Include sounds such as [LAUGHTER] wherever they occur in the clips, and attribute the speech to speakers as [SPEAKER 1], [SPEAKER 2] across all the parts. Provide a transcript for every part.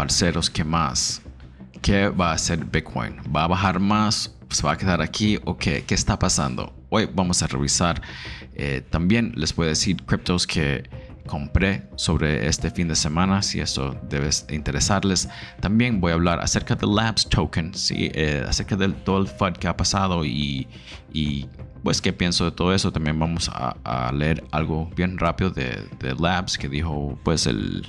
[SPEAKER 1] parceros, ¿qué más? ¿Qué va a hacer Bitcoin? ¿Va a bajar más? ¿Se va a quedar aquí? ¿O qué? ¿Qué está pasando? Hoy vamos a revisar. Eh, también les puedo decir criptos que compré sobre este fin de semana, si eso debe interesarles. También voy a hablar acerca del Labs Token, ¿sí? Eh, acerca de todo el FUD que ha pasado y, y pues qué pienso de todo eso. También vamos a, leer algo bien rápido de, de Labs que dijo pues el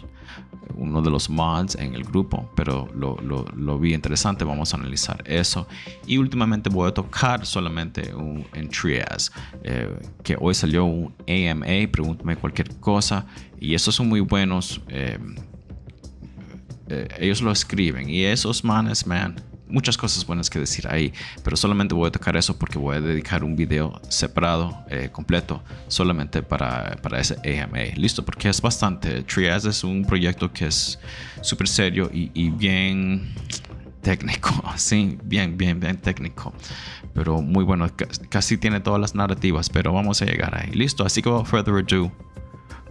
[SPEAKER 1] uno de los mods en el grupo, pero lo, lo, vi interesante. Vamos a analizar eso. Y últimamente voy a tocar solamente un, en Trias, eh, que hoy salió un AMA. Pregúntame cualquier cosa. Y esos son muy buenos. Eh, eh, ellos lo escriben. Y esos manes, man, muchas cosas buenas que decir ahí, pero solamente voy a tocar eso porque voy a dedicar un video separado, eh, completo, solamente para, para, ese AMA. Listo, porque es bastante. Trias es un proyecto que es súper serio y, bien técnico, [LAUGHS] sí, bien, bien, bien técnico, pero muy bueno, casi tiene todas las narrativas, pero vamos a llegar ahí. Listo, así que without further ado,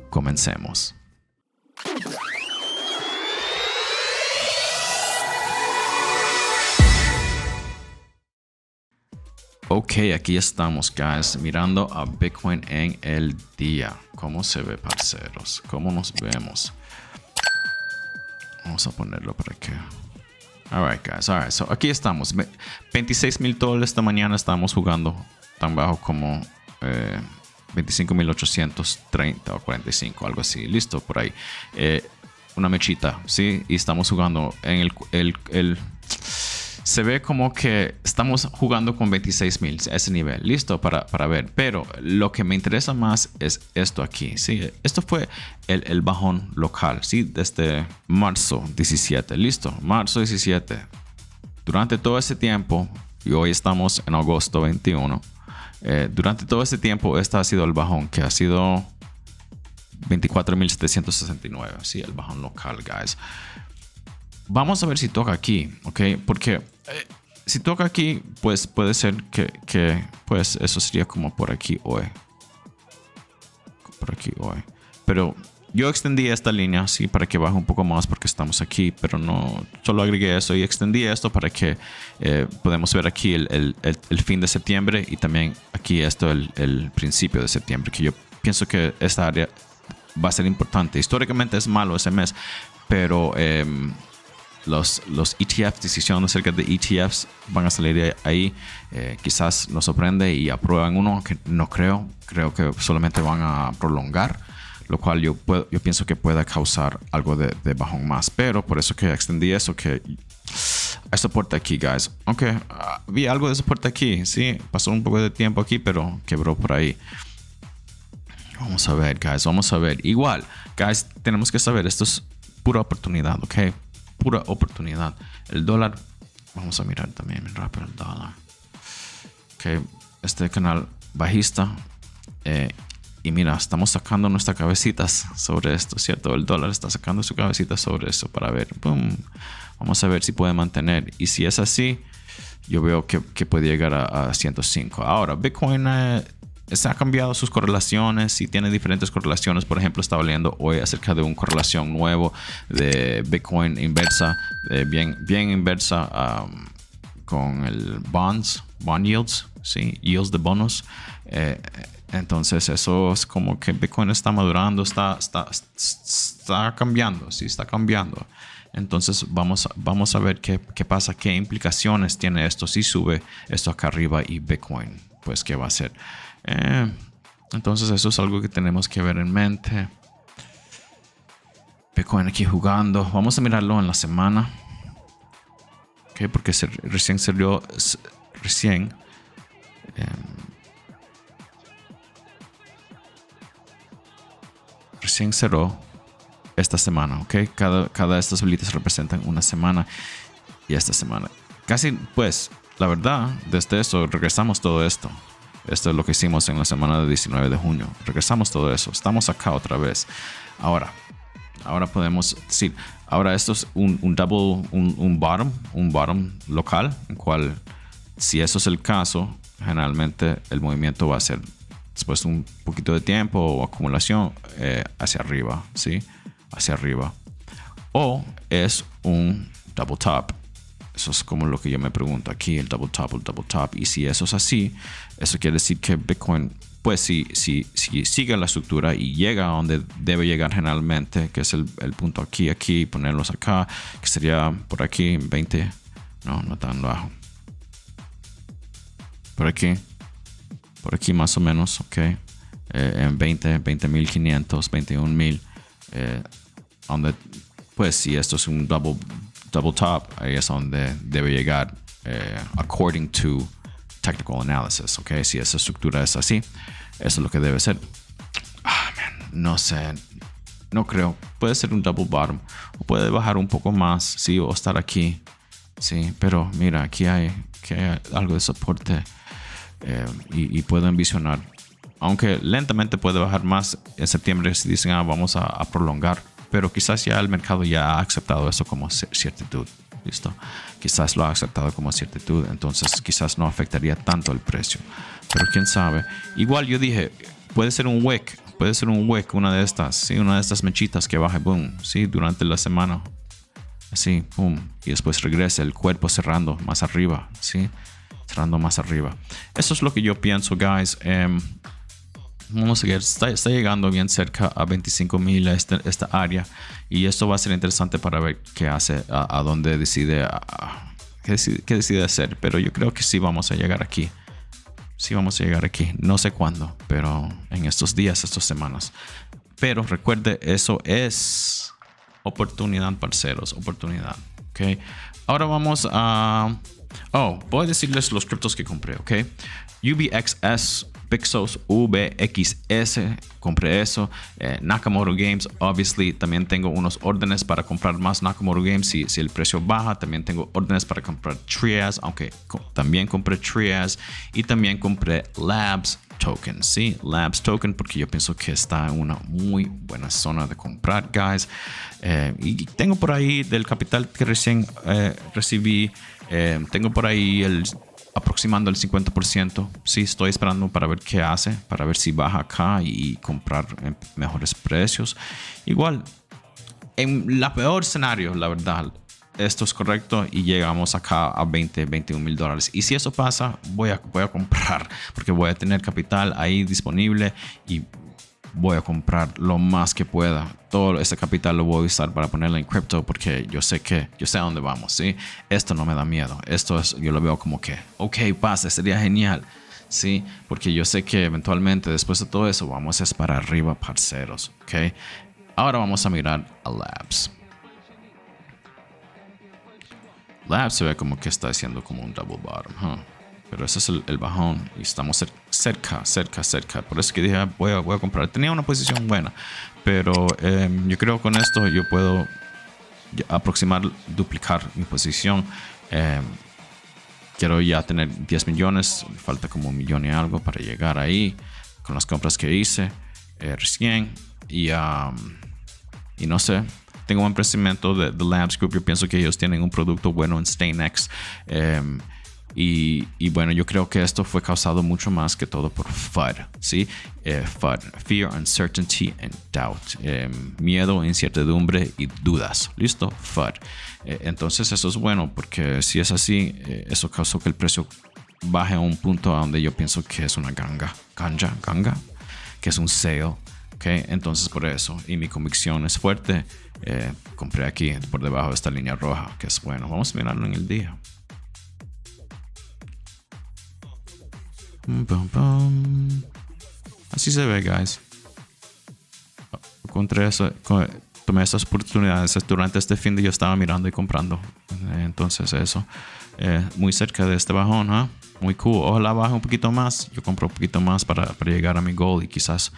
[SPEAKER 1] comencemos. Ok, aquí estamos, guys, mirando a Bitcoin en el día. ¿Cómo se ve, parceros? ¿Cómo nos vemos? Vamos a ponerlo para que... Alright, guys. Alright, so aquí estamos. 26 mil dólares esta mañana estamos jugando tan bajo como eh, 25.830 o 45, algo así. Listo, por ahí. Eh, una mechita, ¿sí? Y estamos jugando en el, el, el se ve como que estamos jugando con 26 mil, ese nivel, listo para, para, ver. Pero lo que me interesa más es esto aquí, ¿sí? Esto fue el, el, bajón local, ¿sí? Desde marzo 17, listo, marzo 17. Durante todo ese tiempo, y hoy estamos en agosto 21, eh, durante todo ese tiempo, este ha sido el bajón que ha sido 24.769, sí, el bajón local, guys. Vamos a ver si toca aquí, ¿ok? Porque eh, si toca aquí, pues puede ser que, pues eso sería como por aquí hoy. Por aquí hoy. Pero yo extendí esta línea, sí, para que baje un poco más porque estamos aquí, pero no, solo agregué eso y extendí esto para que eh, podamos ver aquí el, fin de septiembre y también aquí esto el, el principio de septiembre, que yo pienso que esta área va a ser importante. Históricamente es malo ese mes, pero... Eh, los, los ETFs, decisión acerca de ETFs van a salir ahí. Eh, quizás nos sorprende y aprueban uno, que no creo. Creo que solamente van a prolongar, lo cual yo, puedo, yo pienso que pueda causar algo de, bajón más. Pero por eso que extendí eso, que hay soporte aquí, guys. Aunque ah, vi algo de soporte aquí, sí, pasó un poco de tiempo aquí, pero quebró por ahí. Vamos a ver, guys, vamos a ver. Igual, guys, tenemos que saber, esto es pura oportunidad, ¿ok? Pura oportunidad. El dólar, vamos a mirar también rápido el dólar. Que este canal bajista. Eh, y mira, estamos sacando nuestras cabecitas sobre esto, ¿cierto? El dólar está sacando su cabecita sobre eso para ver. Vamos a ver si puede mantener. Y si es así, yo veo que, puede llegar a, 105. Ahora, Bitcoin eh, ha cambiado sus correlaciones y tiene diferentes correlaciones. Por ejemplo, estaba leyendo hoy acerca de una correlación nuevo de Bitcoin inversa, bien, bien inversa um, con el bonds, bond yields, ¿sí? yields de bonos. Eh, entonces eso es como que Bitcoin está madurando, está, está, está cambiando, sí, está cambiando. Entonces vamos, vamos a ver qué, qué, pasa, qué implicaciones tiene esto si sube esto acá arriba y Bitcoin, pues qué va a hacer. Eh, entonces eso es algo que tenemos que ver en mente. Bitcoin aquí jugando. Vamos a mirarlo en la semana. Okay, porque recién salió. Recién. Em, recién cerró esta semana. Ok. Cada, cada de estas bolitas representan una semana. Y esta semana. Casi, pues, la verdad, desde eso regresamos todo esto. Esto es lo que hicimos en la semana del 19 de junio. Regresamos todo eso. Estamos acá otra vez. Ahora, ahora podemos decir, ahora esto es un, double, un, bottom, un bottom local, en cual, si eso es el caso, generalmente el movimiento va a ser después de un poquito de tiempo o acumulación eh, hacia arriba, ¿sí? Hacia arriba. o es un double top. Eso es como lo que yo me pregunto aquí, el double top, el double top. Y si eso es así, eso quiere decir que Bitcoin, pues si, si, si sigue la estructura y llega a donde debe llegar generalmente, que es el, punto aquí, aquí, ponerlos acá, que sería por aquí, 20, no, no tan bajo. Por aquí, por aquí más o menos, ok. Eh, en 20, 20.500, 21.000. Eh, donde, pues si esto es un double double top, ahí es donde debe llegar eh, according to technical analysis, ¿ok? Si esa estructura es así, eso es lo que debe ser. Ah, no sé, no creo. Puede ser un double bottom, o puede bajar un poco más, sí, o estar aquí, sí, pero mira, aquí hay, algo de soporte eh, y, puedo envisionar, aunque lentamente puede bajar más en septiembre si dicen, ah, vamos a prolongar pero quizás ya el mercado ya ha aceptado eso como ciertitud. ¿Listo? Quizás lo ha aceptado como ciertitud, entonces quizás no afectaría tanto el precio. Pero quién sabe. Igual yo dije, puede ser un wick, puede ser un wick, una de estas, ¿sí? una de estas mechitas que baje, boom, ¿sí? durante la semana. Así, boom. Y después regresa el cuerpo cerrando más arriba, ¿sí? Cerrando más arriba. Eso es lo que yo pienso, guys. Em, vamos a ver, está, llegando bien cerca a 25 mil este, esta, área y esto va a ser interesante para ver qué hace, a, dónde decide, qué decide, hacer, pero yo creo que sí vamos a llegar aquí. Sí vamos a llegar aquí, no sé cuándo, pero en estos días, estas semanas. Pero recuerde, eso es oportunidad, parceros, oportunidad. Ok. Ahora vamos a. Oh, voy a decirles los criptos que compré, ok. UBXS Pixos VXS, compré eso. Eh, Nakamoto Games, obviously, también tengo unos órdenes para comprar más Nakamoto Games si, si el precio baja. También tengo órdenes para comprar Trias, aunque también compré Trias y también compré Labs Token, sí, Labs Token, porque yo pienso que está en una muy buena zona de comprar, guys. Eh, y tengo por ahí del capital que recién eh, recibí, tengo por ahí el aproximando el 50%. Sí, estoy esperando para ver qué hace, para ver si baja acá y comprar en mejores precios. Igual, en la peor escenario, la verdad, esto es correcto y llegamos acá a 20, 21 mil dólares. Y si eso pasa, voy a, voy a comprar porque voy a tener capital ahí disponible y voy a comprar lo más que pueda. Todo ese capital lo voy a usar para ponerlo en cripto porque yo sé que, yo sé a dónde vamos, ¿sí? Esto no me da miedo. Esto es, yo lo veo como que, ok, pasa, sería genial, ¿sí? Porque yo sé que eventualmente después de todo eso vamos a ir para arriba, parceros, ¿ok? Ahora vamos a mirar a Labs. Labs se ve como que está haciendo como un double bottom, huh? Pero ese es el, bajón y estamos cerca, cerca, cerca. Por eso que dije, ah, voy, a, voy a comprar. Tenía una posición buena, pero em, yo creo con esto yo puedo aproximar, duplicar mi posición. Em, quiero ya tener 10 millones, falta como un millón y algo para llegar ahí con las compras que hice eh, recién. Y, y no sé, tengo un emprendimiento de The Labs Group. Yo pienso que ellos tienen un producto bueno en StainX. Eh, y, bueno, yo creo que esto fue causado mucho más que todo por FUD, ¿sí? Eh, FUD, Fear, Uncertainty and Doubt. Em, miedo, incertidumbre y dudas. ¿Listo? FUD. Eh, entonces eso es bueno porque si es así, eh, eso causó que el precio baje a un punto a donde yo pienso que es una ganga. Ganja, ganga, que es un sale. ¿ok? Entonces por eso, y mi convicción es fuerte, compré aquí por debajo de esta línea roja, que es bueno. Vamos a mirarlo en el día. Así se ve, guys. Encontré eso, tomé esas oportunidades durante este fin de yo estaba mirando y comprando. Entonces eso, eh, muy cerca de este bajón, ¿ah? muy cool. Ojalá baje un poquito más. Yo compro un poquito más para, para llegar a mi goal y quizás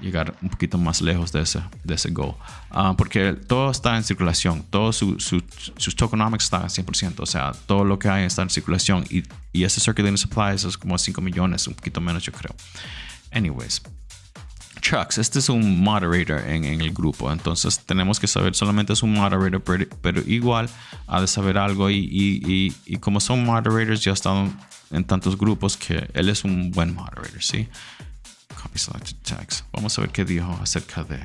[SPEAKER 1] llegar un poquito más lejos de ese, de ese goal. Ah, porque todo está en circulación, todo su, su, sus tokenomics está 100%, o sea, todo lo que hay está en circulación y, y ese circulating supply es como 5 millones, un poquito menos yo creo. Anyways. Chucks, este es un moderator en, en, el grupo, entonces tenemos que saber, solamente es un moderator, pero, igual ha de saber algo y, y, y, como son moderators, ya están en tantos grupos que él es un buen moderator, ¿sí? Copy selected text. Vamos a ver qué dijo acerca de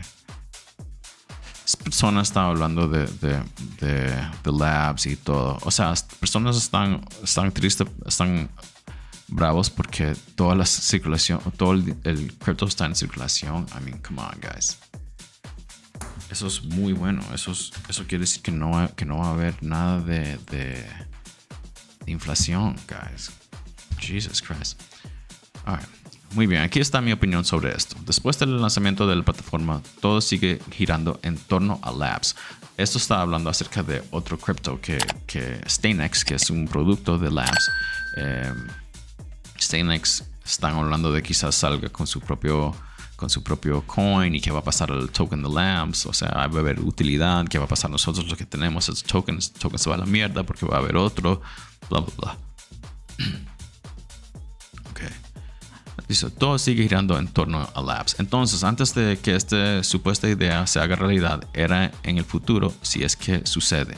[SPEAKER 1] personas están hablando de, de, labs y todo. O sea, personas están, están tristes, están bravos porque toda la circulación, todo el, el está en circulación. I mean, come on, guys. Eso es muy bueno. Eso, eso quiere decir que no, que no va a haber nada de, de, inflación, guys. Jesus Christ. Muy bien, aquí está mi opinión sobre esto. Después del lanzamiento de la plataforma, todo sigue girando en torno a Labs. Esto está hablando acerca de otro cripto que, que Stainex, que es un producto de Labs. Eh, están hablando de quizás salga con su propio con su propio coin y qué va a pasar al token de Labs, o sea, va a haber utilidad, qué va a pasar nosotros los que tenemos esos tokens, token se va a la mierda porque va a haber otro, bla, bla, bla. Dice, todo sigue girando en torno a Labs. Entonces, antes de que esta supuesta idea se haga realidad, era en el futuro si es que sucede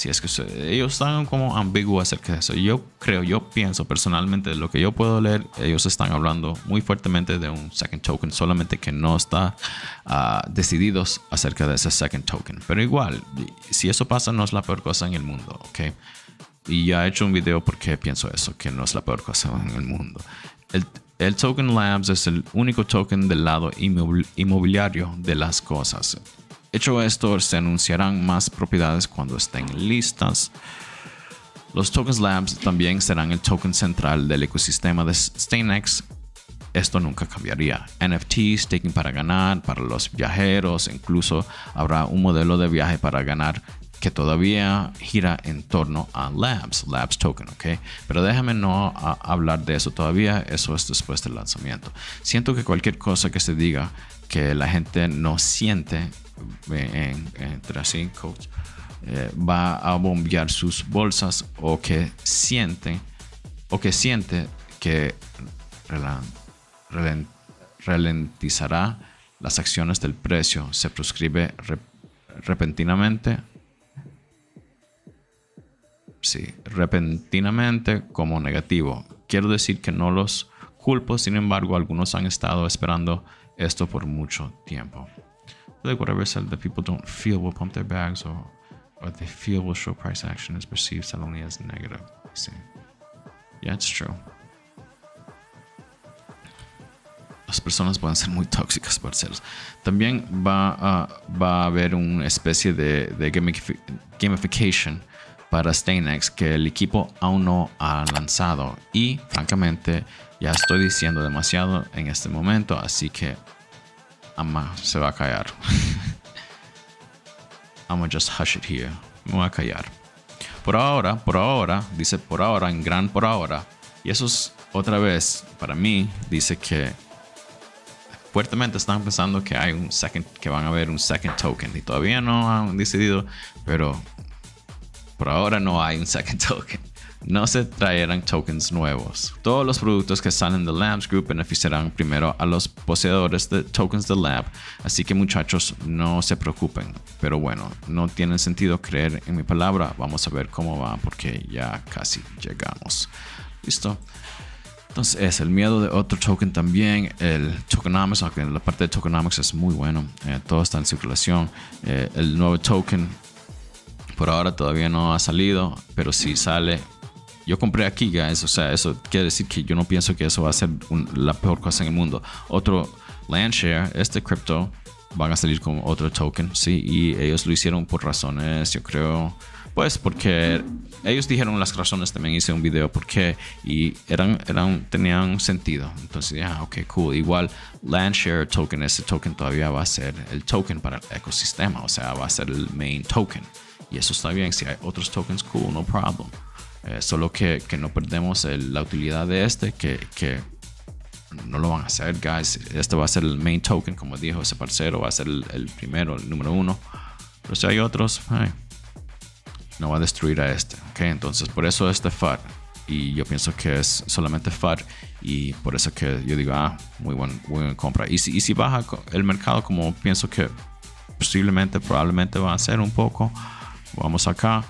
[SPEAKER 1] si es que ellos están como ambiguos acerca de eso. Yo creo, yo pienso personalmente lo que yo puedo leer, ellos están hablando muy fuertemente de un second token, solamente que no está uh, decididos acerca de ese second token. Pero igual, si eso pasa, no es la peor cosa en el mundo, ¿ok? Y ya he hecho un video porque pienso eso, que no es la peor cosa en el mundo. El, el token Labs es el único token del lado inmobiliario de las cosas. Hecho esto, se anunciarán más propiedades cuando estén listas. Los tokens labs también serán el token central del ecosistema de Stainex. Esto nunca cambiaría. NFTs, staking para ganar, para los viajeros, incluso habrá un modelo de viaje para ganar que todavía gira en torno a Labs, Labs Token, ¿ok? Pero déjame no hablar de eso todavía, eso es después del lanzamiento. Siento que cualquier cosa que se diga que la gente no siente en, en Coach eh, va a bombear sus bolsas o que siente o que siente que ralentizará las acciones del precio se proscribe repentinamente sí, repentinamente como negativo. Quiero decir que no los culpo, sin embargo, algunos han estado esperando esto por mucho tiempo. like whatever said that people don't feel will pump their bags or or they feel will show price action is perceived suddenly as negative. See. Yeah, it's true. Las personas pueden ser muy tóxicas, parceros. También va a, va a haber una especie de gamification para Stainex que el equipo aún no ha lanzado. Y francamente, ya estoy diciendo demasiado en este momento, así que Ama se va a callar. [LAUGHS] I'm just hush it here. Me voy a callar. Por ahora, por ahora, dice por ahora, en gran por ahora. Y eso es otra vez, para mí, dice que fuertemente están pensando que hay un second, que van a haber un second token. Y todavía no han decidido, pero por ahora no hay un second [LAUGHS] token no se traerán tokens nuevos. Todos los productos que salen de Labs Group beneficiarán primero a los poseedores de tokens de Lab, así que muchachos no se preocupen. Pero bueno, no tiene sentido creer en mi palabra, vamos a ver cómo va porque ya casi llegamos. Listo. Entonces es el miedo de otro token también, el tokenomics, aunque la parte de tokenomics es muy bueno, eh, todo está en circulación. Eh, el nuevo token por ahora todavía no ha salido, pero si sale yo compré aquí, guys. O sea, eso quiere decir que yo no pienso que eso va a ser la peor cosa en el mundo. Otro Landshare, este cripto, van a salir con otro token, sí. Y ellos lo hicieron por razones, yo creo, pues porque ellos dijeron las razones. También hice un video porque y eran, eran, tenían sentido. Entonces, ya, ok, cool. Igual, Landshare token, ese token todavía va a ser el token para el ecosistema. O sea, va a ser el main token. Y eso está bien. Si hay otros tokens, cool, no problem. Eh, solo que, que, no perdemos la utilidad de este, que, que, no lo van a hacer, guys. Este va a ser el main token, como dijo ese parcero, va a ser el, primero, el número uno. Pero si hay otros, no va a destruir a este. Entonces, por eso este FAR. Y yo pienso que es solamente FAR. Y por eso que yo digo, ah, muy buen, buena compra. Y si, y si baja el mercado, como pienso que posiblemente, probablemente va a ser un poco, vamos acá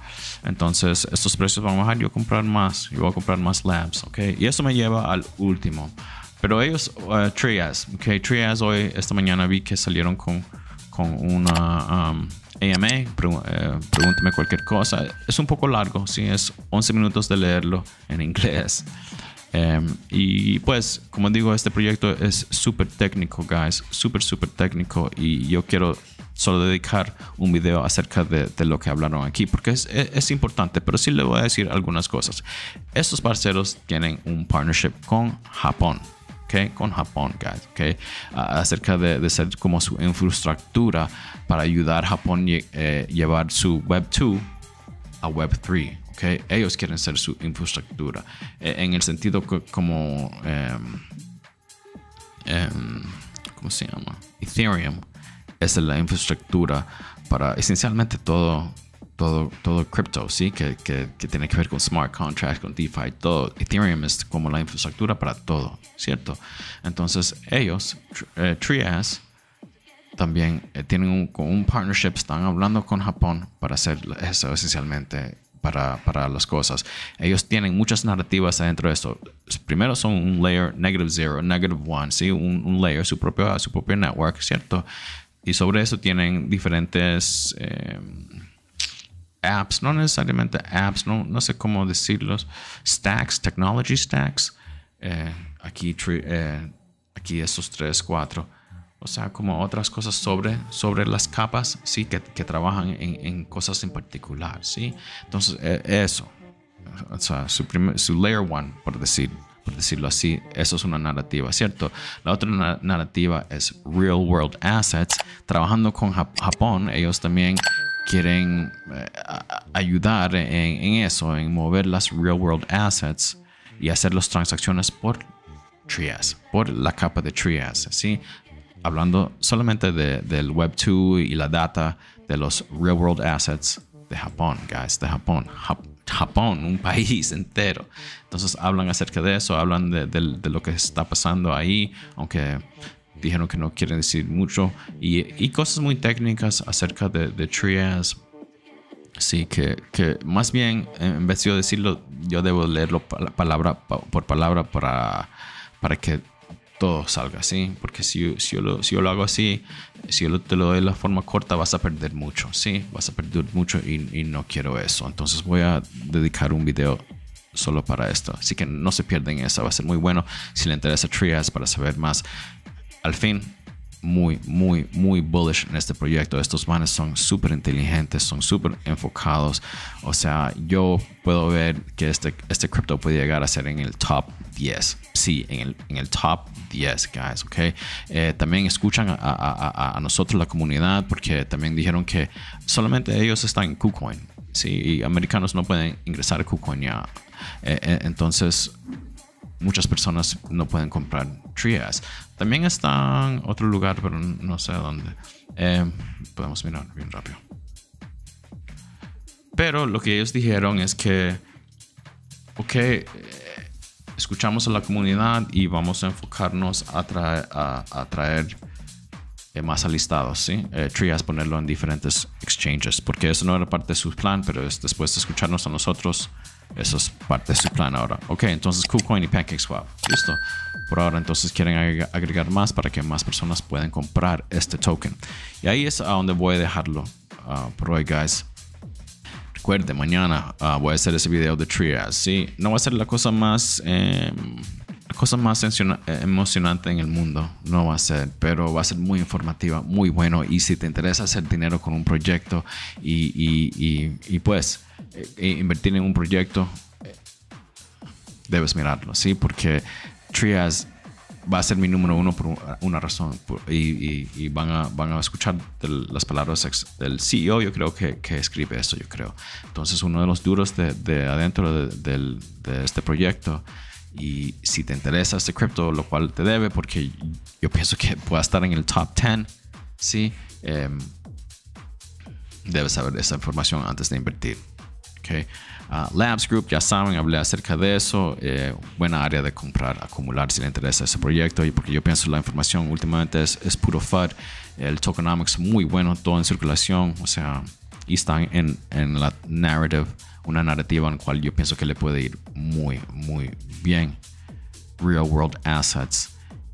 [SPEAKER 1] entonces, estos precios van a bajar. Yo voy a comprar más. Yo voy a comprar más labs. ¿ok? Y eso me lleva al último. Pero ellos, uh, Trias, ¿ok? Trias hoy, esta mañana vi que salieron con, con una um, AMA, eh, pregúnteme cualquier cosa. Es un poco largo, sí, es 11 minutos de leerlo en inglés. Em, y pues, como digo, este proyecto es súper técnico, guys, súper, súper técnico. Y yo quiero solo dedicar un video acerca de, lo que hablaron aquí, porque es, es, importante, pero sí le voy a decir algunas cosas. Estos parceros tienen un partnership con Japón. Okay, con Japón, guys, okay, acerca de, ser como su infraestructura para ayudar a Japón a eh, llevar su Web 2 a Web 3. Ellos quieren ser su infraestructura eh, en el sentido como, em, em, ¿cómo se llama? Ethereum es la infraestructura para esencialmente todo, todo, todo cripto, ¿sí? Que, que, tiene que ver con smart contracts, con DeFi, todo. Ethereum es como la infraestructura para todo, ¿cierto? Entonces ellos, eh, Trias, también eh, tienen un, un partnership, están hablando con Japón para hacer eso esencialmente para, para, las cosas. Ellos tienen muchas narrativas adentro de esto. Primero son un layer negative zero, negative one, ¿sí? un, layer, su propio, su propio network, ¿cierto? Y sobre eso tienen diferentes eh, apps, no necesariamente apps, no, no sé cómo decirlos, stacks, technology stacks. Eh, aquí, eh, aquí esos tres, cuatro. O sea, como otras cosas sobre, sobre las capas, sí, que, trabajan en, en, cosas en particular, sí. Entonces, eso. O sea, su, su layer one, por decir, por decirlo así. Eso es una narrativa, ¿cierto? La otra narrativa es Real World Assets. Trabajando con Japón, ellos también quieren eh, ayudar en, eso, en mover las Real World Assets y hacer las transacciones por Trias, por la capa de Trias, ¿sí? Hablando solamente de, del Web 2 y la data de los Real World Assets de Japón, guys, de Japón. Japón, un [LAUGHS] país entero. Entonces hablan acerca de eso, hablan de, lo que está pasando ahí, aunque dijeron que no quieren decir mucho, y, cosas muy técnicas acerca de, de Trias. Sí, que, que, más bien, en vez de decirlo, yo debo leerlo palabra por palabra para, para que todo salga así, porque si, si, yo lo, si yo lo hago así, si yo te lo doy de la forma corta, vas a perder mucho, sí, vas a perder mucho y, no quiero eso. Entonces voy a dedicar un video solo para esto, así que no se pierden eso, va a ser muy bueno si le interesa Trias para saber más. Al fin, muy, muy, muy bullish en este proyecto. Estos manes son súper inteligentes, son súper enfocados. O sea, yo puedo ver que este, este cripto puede llegar a ser en el top 10. Sí, en el, en el top 10, guys, ¿ok? Eh, también escuchan a, nosotros, la comunidad, porque también dijeron que solamente ellos están en KuCoin. Sí, y americanos no pueden ingresar a KuCoin ya. Eh, eh, entonces, muchas personas no pueden comprar Trias. También está en otro lugar, pero no sé dónde. Eh, podemos mirar bien rápido. Pero lo que ellos dijeron es que, ok, eh, escuchamos a la comunidad y vamos a enfocarnos a, traer, a, traer eh, más alistados, ¿sí? Trias, ponerlo en diferentes exchanges, porque eso no era parte de su plan, pero es después de escucharnos a nosotros, eso es parte de su plan ahora. Ok, entonces KuCoin y PancakeSwap. Listo. Por ahora entonces quieren agregar más para que más personas puedan comprar este token. Y ahí es donde voy a dejarlo uh, por hoy, guys. Recuerde, mañana uh, voy a hacer ese video de Trias. Sí, no va a ser la cosa más... Em, cosa más emocionante en el mundo no va a ser, pero va a ser muy informativa, muy bueno. Y si te interesa hacer dinero con un proyecto y, y, y pues eh, eh, invertir en un proyecto, eh, debes mirarlo, ¿sí? Porque Trias va a ser mi número uno por una razón y, van, a, van a escuchar las palabras del CEO, yo creo que, que, escribe eso, yo creo. Entonces, uno de los duros de, de adentro de, de, este proyecto y si te interesa este cripto, lo cual te debe, porque yo pienso que pueda estar en el top 10, ¿sí? Em, debes saber esa información antes de invertir. Uh, Labs Group, ya saben, hablé acerca de eso. Eh, buena área de comprar, acumular si le interesa ese proyecto. Y porque yo pienso la información últimamente es, es puro FUD. El tokenomics muy bueno, todo en circulación. O sea, y están en, en la narrative, una narrativa en la cual yo pienso que le puede ir muy, muy bien. Real world assets.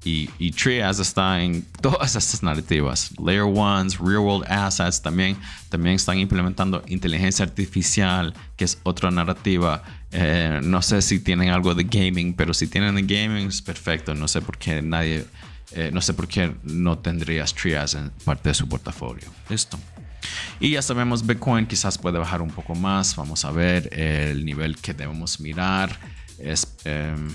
[SPEAKER 1] Y, y Trias está en todas estas narrativas. Layer Ones, Real World Assets también, también están implementando inteligencia artificial, que es otra narrativa. Eh, no sé si tienen algo de gaming, pero si tienen de gaming es perfecto. No sé por qué nadie, eh, no sé por qué no tendrías Trias en parte de su portafolio. Listo. Y ya sabemos, Bitcoin quizás puede bajar un poco más. Vamos a ver el nivel que debemos mirar. Es, em,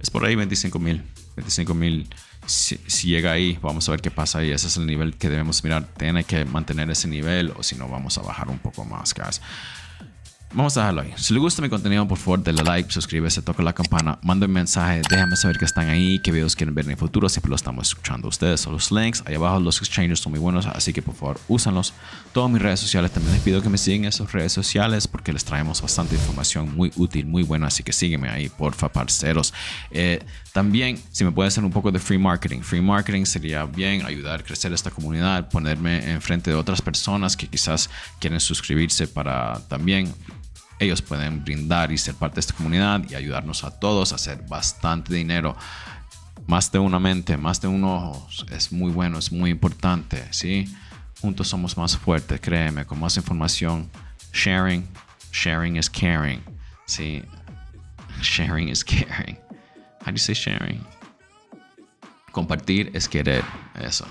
[SPEAKER 1] es por ahí 25 mil. 25 mil. Si, llega ahí, vamos a ver qué pasa ahí. Ese es el nivel que debemos mirar. Tiene que mantener ese nivel o si no, vamos a bajar un poco más, guys. Vamos a dejarlo ahí. Si les gusta mi contenido, por favor, denle like, suscríbete, toca la campana, manda un mensaje, déjame saber que están ahí, qué videos quieren ver en el futuro. Siempre lo estamos escuchando ustedes. Son los links ahí abajo, los exchanges son muy buenos, así que por favor, úsenlos. Todas mis redes sociales también les pido que me sigan en esas redes sociales porque les traemos bastante información muy útil, muy buena. Así que sígueme ahí, porfa, parceros. Eh, también, si me puede hacer un poco de free marketing. Free marketing sería bien ayudar a crecer esta comunidad, ponerme enfrente de otras personas que quizás quieren suscribirse para también ellos pueden brindar y ser parte de esta comunidad y ayudarnos a todos a hacer bastante dinero. Más de una mente, más de un ojo es muy bueno, es muy importante, ¿sí? Juntos somos más fuertes, créeme, con más información. Sharing, sharing is caring, ¿sí? [LAUGHS] Sharing is caring. How do you say sharing? Compartir es querer, eso.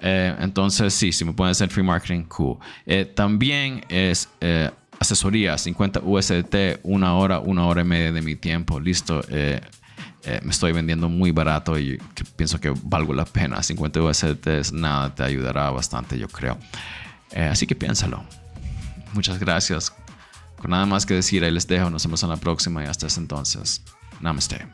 [SPEAKER 1] Eh, entonces, sí, si me pueden hacer free marketing, cool. Eh, también es eh, asesoría, 50 USDT, una hora, una hora y media de mi tiempo. Listo. Eh, eh, me estoy vendiendo muy barato y pienso que valgo la pena. 50 USDT es nada, te ayudará bastante, yo creo. Eh, así que piénsalo. Muchas gracias. Con nada más que decir, ahí les dejo. Nos vemos en la próxima y hasta ese entonces. Namaste.